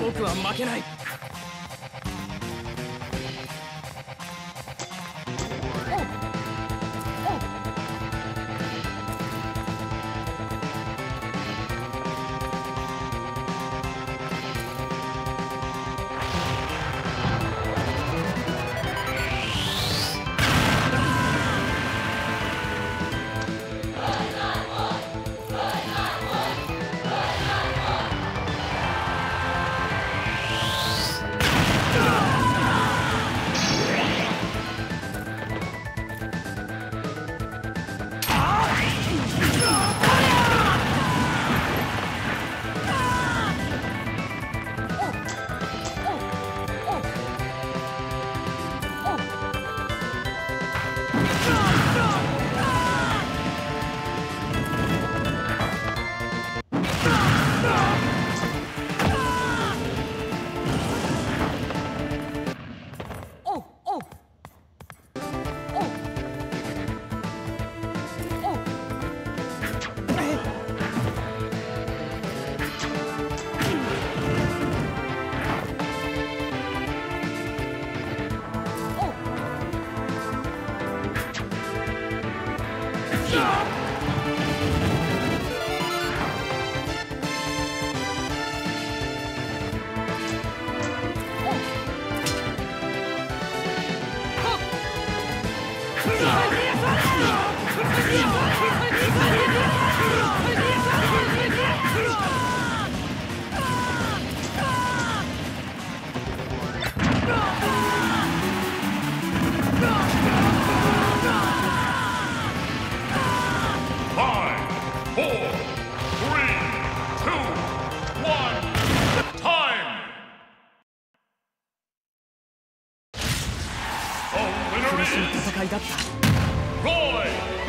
僕は負けない。苦しい戦いだった。